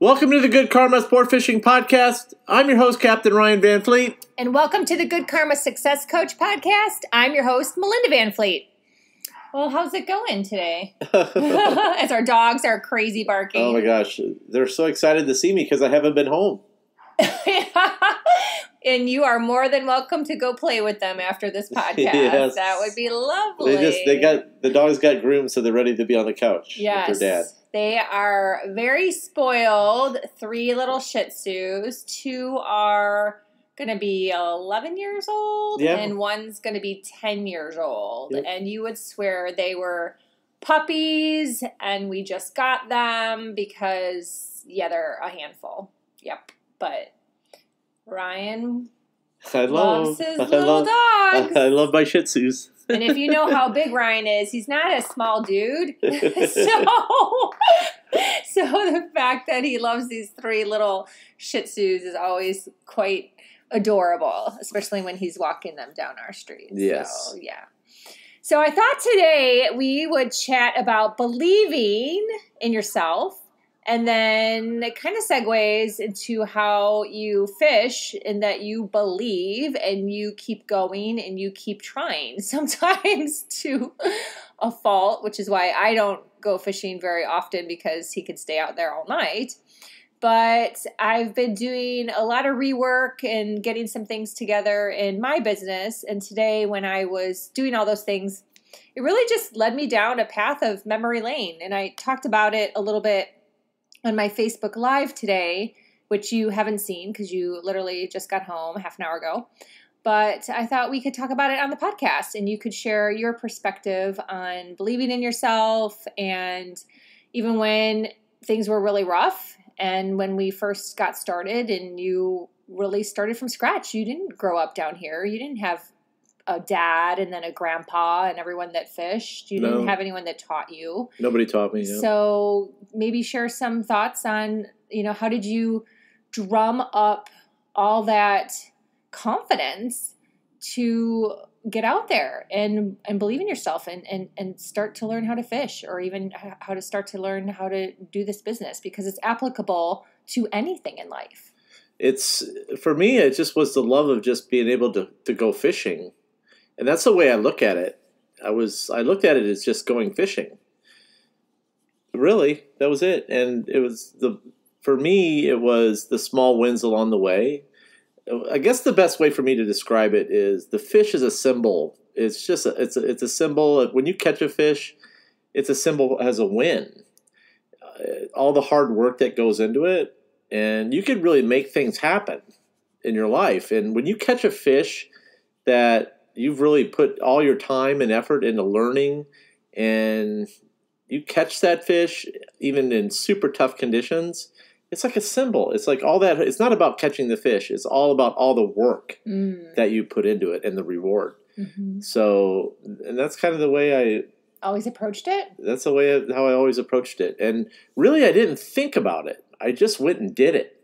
Welcome to the Good Karma Sport Fishing Podcast. I'm your host, Captain Ryan Van Fleet. And welcome to the Good Karma Success Coach Podcast. I'm your host, Melinda Van Fleet. Well, how's it going today? As our dogs are crazy barking. oh my gosh, they're so excited to see me because I haven't been home. and you are more than welcome to go play with them after this podcast. Yes. That would be lovely. They just they got the dogs got groomed, so they're ready to be on the couch yes. with their dad. They are very spoiled. Three little Shih Tzus. Two are going to be 11 years old, Yeah. and one's going to be 10 years old. Yep. And you would swear they were puppies, and we just got them because, yeah, they're a handful. Yep. But Ryan love loves his I little love, dogs. I love my Shih Tzus. And if you know how big Ryan is, he's not a small dude. so, so the fact that he loves these three little Shih Tzus is always quite adorable, especially when he's walking them down our street. Yes. So, yeah. So I thought today we would chat about believing in yourself. And then it kind of segues into how you fish and that you believe and you keep going and you keep trying, sometimes to a fault, which is why I don't go fishing very often because he could stay out there all night. But I've been doing a lot of rework and getting some things together in my business. And today, when I was doing all those things, it really just led me down a path of memory lane. And I talked about it a little bit on my Facebook Live today, which you haven't seen because you literally just got home half an hour ago. But I thought we could talk about it on the podcast and you could share your perspective on believing in yourself and even when things were really rough and when we first got started and you really started from scratch. You didn't grow up down here. You didn't have a dad and then a grandpa and everyone that fished. You No. didn't have anyone that taught you. Nobody taught me. yeah. So maybe share some thoughts on, you know, how did you drum up all that confidence to get out there and and believe in yourself and and and start to learn how to fish or even how to start to learn how to do this business because it's applicable to anything in life. it's for me it just was the love of just being able to, to go fishing and that's the way i look at it. I was i looked at it as just going fishing. Really that was it. And it was the for me it was the small wins along the way. I guess the best way for me to describe it is the fish is a symbol. It's just a, it's a, it's a symbol when you catch a fish it's a symbol as a win. Uh, all the hard work that goes into it and you can really make things happen in your life. And when you catch a fish that you've really put all your time and effort into learning, and you catch that fish even in super tough conditions, it's like a symbol. It's like all that. It's not about catching the fish. It's all about all the work Mm. that you put into it and the reward. hmm So, and that's kind of the way I Always approached it. that's the way how I always approached it. And really, I didn't think about it. I just went and did it.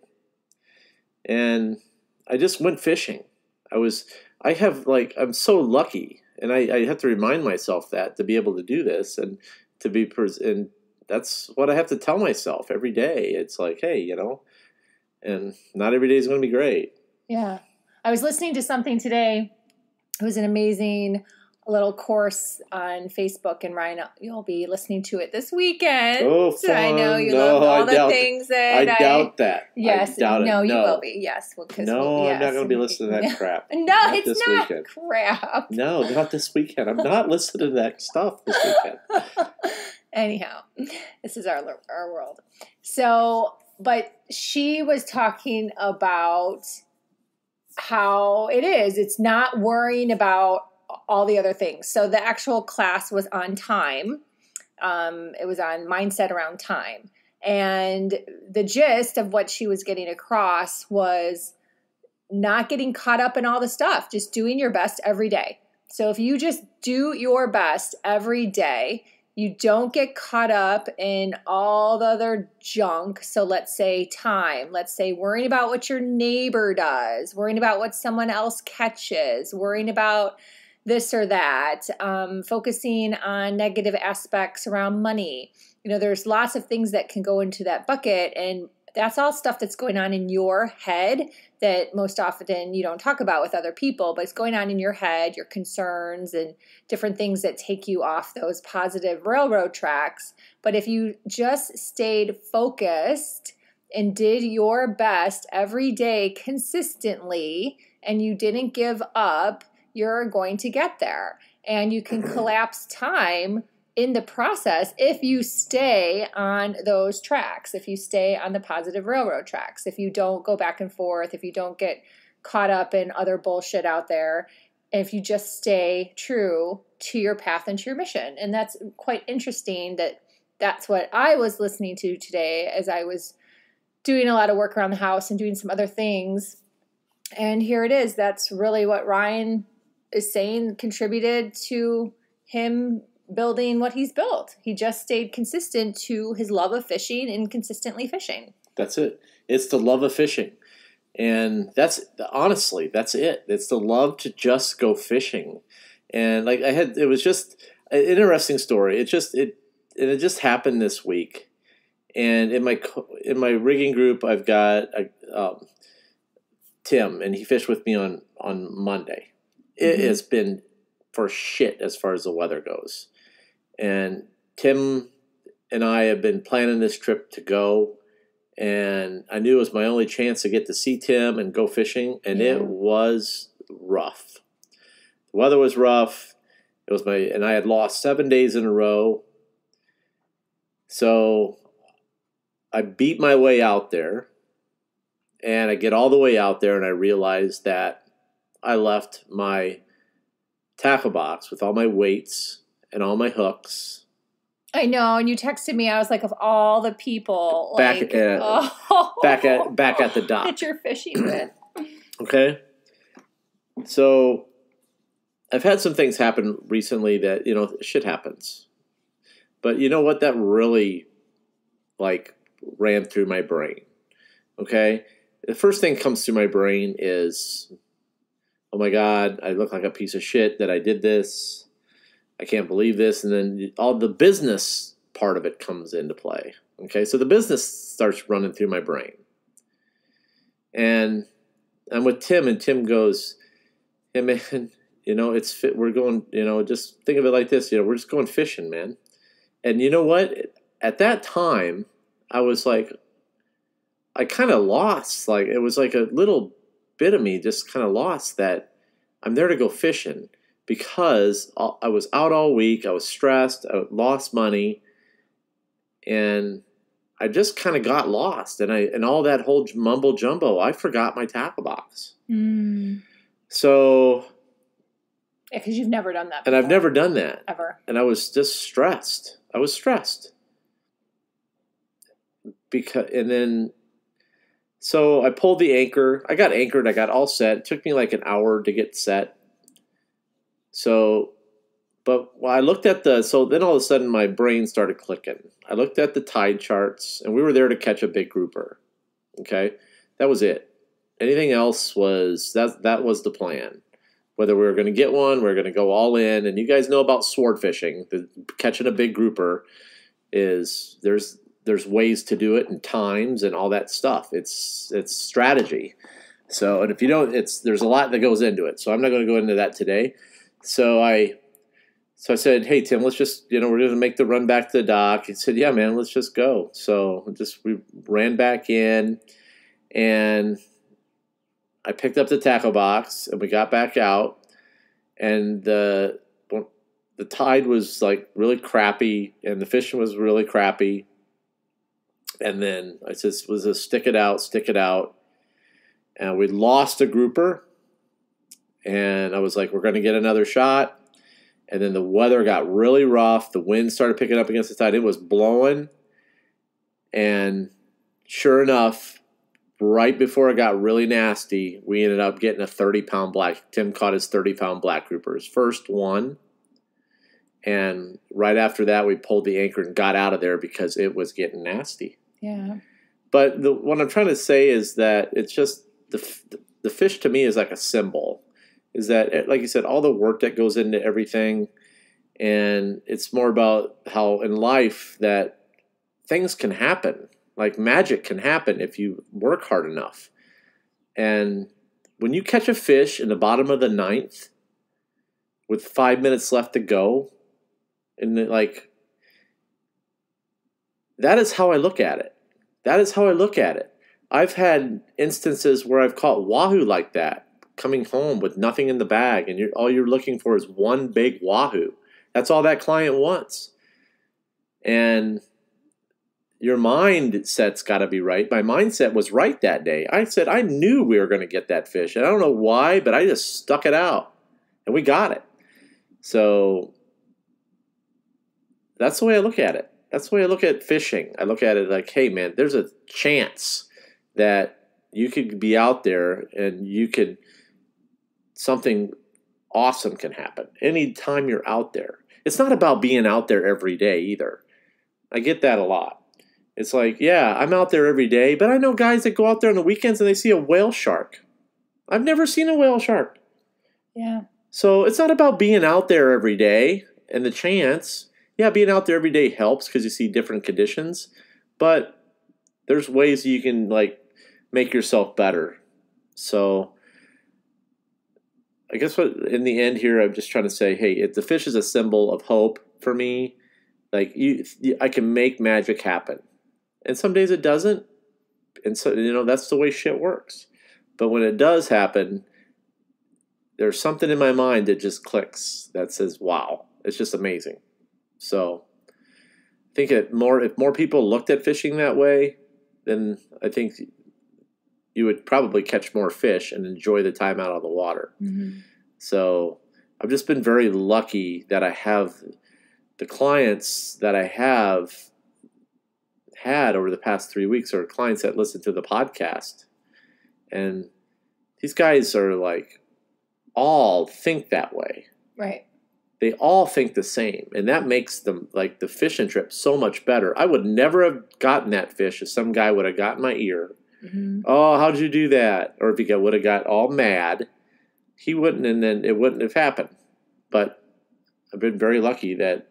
And I just went fishing. I was, I have like, I'm so lucky. And I, I have to remind myself that to be able to do this and to be, pres- and that's what I have to tell myself every day. It's like, hey, you know, and not every day is going to be great. Yeah. I was listening to something today. It was an amazing little course on Facebook, and Ryan, you'll be listening to it this weekend. Oh, So I know fun. you No, love all I the things that I doubt that. Yes, I doubt it. no, you No. will be. Yes, well, No, we'll- I'm not going to be listening to that crap. No, Not it's this not weekend. crap. No, not this weekend. I'm not listening to that stuff this weekend. Anyhow, this is our our world. So, but she was talking about how it is. It's not worrying about all the other things. So the actual class was on time. Um, it was on mindset around time, and the gist of what she was getting across was not getting caught up in all the stuff. Just doing your best every day. So if you just do your best every day, you don't get caught up in all the other junk. So let's say time, let's say worrying about what your neighbor does, worrying about what someone else catches, worrying about this or that, um, focusing on negative aspects around money. You know, there's lots of things that can go into that bucket. And that's all stuff that's going on in your head that most often you don't talk about with other people, but it's going on in your head, your concerns and different things that take you off those positive railroad tracks. But if you just stayed focused and did your best every day consistently and you didn't give up, you're going to get there. And you can collapse time in the process if you stay on those tracks, if you stay on the positive railroad tracks, if you don't go back and forth, if you don't get caught up in other bullshit out there, if you just stay true to your path and to your mission. And that's quite interesting that that's what I was listening to today as I was doing a lot of work around the house and doing some other things. And here it is. That's really what Ryan is saying contributed to him building what he's built. He just stayed consistent to his love of fishing and consistently fishing. That's it. It's the love of fishing. And that's honestly, that's it. It's the love to just go fishing. And like I had it was just an interesting story. It just it and it just happened this week. And in my in my rigging group, I've got a, um, Tim, and he fished with me on on Monday. It mm-hmm. has been for shit as far as the weather goes. And Tim and I have been planning this trip to go. And I knew it was my only chance to get to see Tim and go fishing. And yeah. it was rough. The weather was rough. It was my, and I had lost seven days in a row. So I beat my way out there. And I get all the way out there and I realize that I left my tackle box with all my weights and all my hooks. I know, and you texted me. I was like, of all the people, back like, at oh, back at back at the dock that you're fishing with. okay, so I've had some things happen recently that you know shit happens, but you know what? That really like ran through my brain. Okay, the first thing comes through my brain is, oh my god, I look like a piece of shit that I did this I can't believe this. And then all the business part of it comes into play. Okay, so the business starts running through my brain. And I'm with Tim, and Tim goes, Hey, man, you know, it's fit. We're going, you know, just think of it like this, you know, we're just going fishing, man. And you know what? At that time, I was like, I kind of lost. Like, it was like a little bit of me just kind of lost that I'm there to go fishing because I was out all week. I was stressed. I lost money, and I just kind of got lost. And I and all that whole mumble jumbo, I forgot my tackle box. Mm. So, yeah, because you've never done that, before, and I've never done that ever. And I was just stressed. I was stressed because, and then. So I pulled the anchor. I got anchored. I got all set. It took me like an hour to get set so, but I looked at the, so then all of a sudden my brain started clicking. I looked at the tide charts and we were there to catch a big grouper. Okay. That was it. Anything else was, that, that was the plan. Whether we were going to get one, we are going to go all in. And you guys know about sword fishing. The, catching a big grouper is, there's, there's ways to do it and times and all that stuff. It's, it's strategy. So, and if you don't, it's, there's a lot that goes into it. So I'm not going to go into that today so I so I said, "Hey Tim, let's just you know we're going to make the run back to the dock." He said, "Yeah, man, let's just go." So just we ran back in, and I picked up the tackle box, and we got back out, and the the tide was like really crappy, and the fishing was really crappy. And then I just was a stick it out, stick it out, and we lost a grouper and I was like, we're going to get another shot. And then the weather got really rough. The wind started picking up against the tide. It was blowing. And sure enough, right before it got really nasty, we ended up getting a 30 pound black. Tim caught his 30 pound black grouper, his first one. And right after that, we pulled the anchor and got out of there because it was getting nasty. Yeah. But the, what I'm trying to say is that it's just the, the fish to me is like a symbol is that eh, like you said all the work that goes into everything and it's more about how in life that things can happen Like magic can happen if you work hard enough. And when you catch a fish in the bottom of the ninth with five minutes left to go, and like that is how I look at it. That is how I look at it. I've had instances where I've caught wahoo like that, coming home with nothing in the bag, and you're, all you're looking for is one big wahoo. That's all that client wants. And your mindset's got to be right. My mindset was right that day. I said I knew we were going to get that fish, and I don't know why, but I just stuck it out, and we got it. So that's the way I look at it. That's the way I look at fishing. I look at it like, hey, man, there's a chance that you could be out there and you could something awesome can happen anytime you're out there. It's not about being out there every day either. I get that a lot. It's like, yeah, I'm out there every day, but I know guys that go out there on the weekends and they see a whale shark. I've never seen a whale shark. Yeah. So it's not about being out there every day and the chance. Yeah, being out there every day helps because you see different conditions, but there's ways you can like make yourself better. So I guess what in the end here I'm just trying to say, hey, if the fish is a symbol of hope for me. Like you, I can make magic happen, and some days it doesn't, and so you know that's the way shit works. But when it does happen, there's something in my mind that just clicks that says, "Wow, it's just amazing." So I think it more if more people looked at fishing that way, then I think you would probably catch more fish and enjoy the time out on the water. Mm-hmm. So I've just been very lucky that I have the clients that I have had over the past three weeks are clients that listen to the podcast. And these guys are like all think that way. Right. They all think the same. And that makes them like the fishing trip so much better. I would never have gotten that fish if some guy would have gotten my ear. Mm-hmm. Oh, how'd you do that? Or if he would have got all mad, he wouldn't, and then it wouldn't have happened. But I've been very lucky that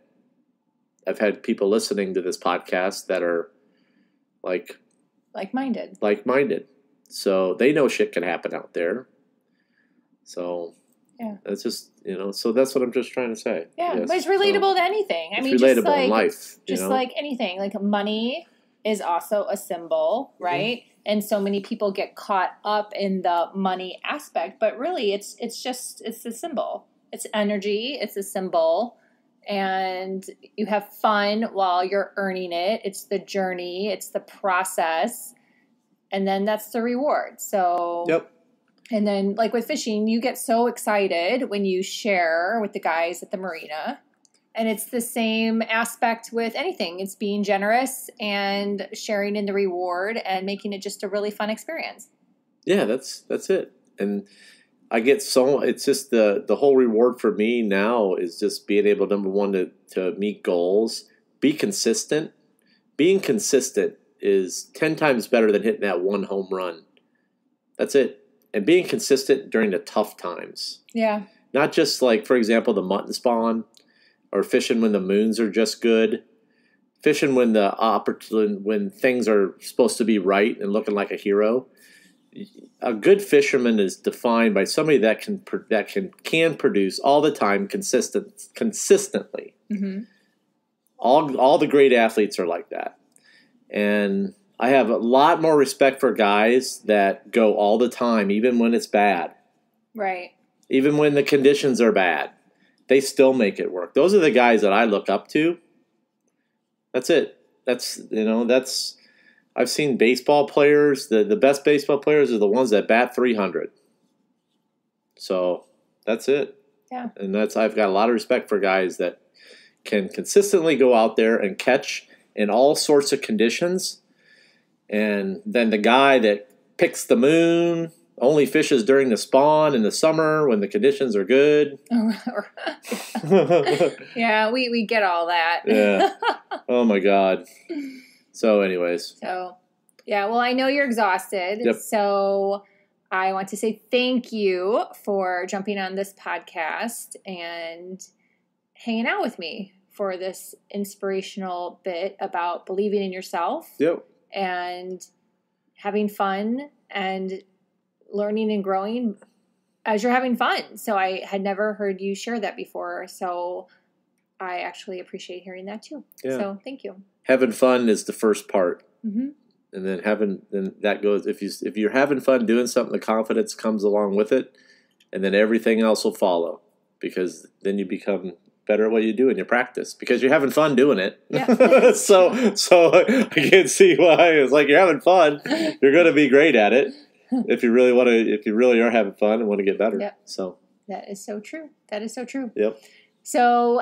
I've had people listening to this podcast that are like Like minded. like minded. So they know shit can happen out there. So Yeah. that's just you know, so that's what I'm just trying to say. Yeah. Yes. But it's relatable to anything. I mean, relatable just like in life. just know? like anything like money is also a symbol Mm-hmm. right and so many people get caught up in the money aspect but really it's it's just it's a symbol it's energy it's a symbol and you have fun while you're earning it it's the journey it's the process and then that's the reward so Yep. And then like with fishing you get so excited when you share with the guys at the marina and it's the same aspect with anything. It's being generous and sharing in the reward and making it just a really fun experience. Yeah, that's that's it. And I get so it's just the the whole reward for me now is just being able number one to to meet goals, be consistent. Being consistent is ten times better than hitting that one home run. That's it. And being consistent during the tough times. Yeah. Not just like, for example, the mutton spawn or fishing when the moons are just good. Fishing when the opportun when things are supposed to be right and looking like a hero. A good fisherman is defined by somebody that can that can can produce all the time, consistent consistently. hmm All all the great athletes are like that, and I have a lot more respect for guys that go all the time, even when it's bad Right. even when the conditions are bad, they still make it work. Those are the guys that I look up to. That's it. That's you know that's I've seen baseball players. The the best baseball players are the ones that bat three hundred. So that's it. Yeah. And that's I've got a lot of respect for guys that can consistently go out there and catch in all sorts of conditions. And then the guy that picks the moon only fishes during the spawn in the summer when the conditions are good. Oh, yeah, we, we get all that. Yeah. oh my god. So, anyways, So, yeah, well, I know you're exhausted. Yep. So, I want to say thank you for jumping on this podcast and hanging out with me for this inspirational bit about believing in yourself yep. And having fun and learning and growing as you're having fun. So I had never heard you share that before. So I actually appreciate hearing that too. Yeah. So thank you. Having fun is the first part. hmm and then having then that goes if you if you're having fun doing something the confidence comes along with it and then everything else will follow because then you become better at what you do in your practice because you're having fun doing it Yeah. so so i can't see why it's like you're having fun you're going to be great at it if you really want to if you really are having fun and want to get better Yep. so That is so true. That is so true. yep So,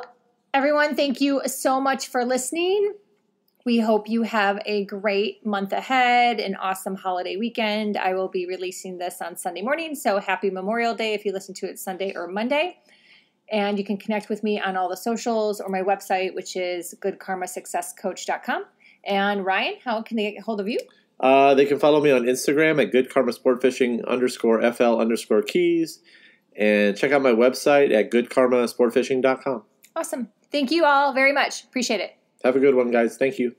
everyone, thank you so much for listening. We hope you have a great month ahead, an awesome holiday weekend. I will be releasing this on Sunday morning, so happy Memorial Day if you listen to it Sunday or Monday. And you can connect with me on all the socials or my website, which is goodkarmasuccesscoach.com. And Ryan, how can they get hold of you? uh, they can follow me on instagram at good karma sport fishing underscore fl underscore keys and check out my website at goodkarmasportfishing.com Awesome. Thank you all very much. Appreciate it. have a good one guys thank you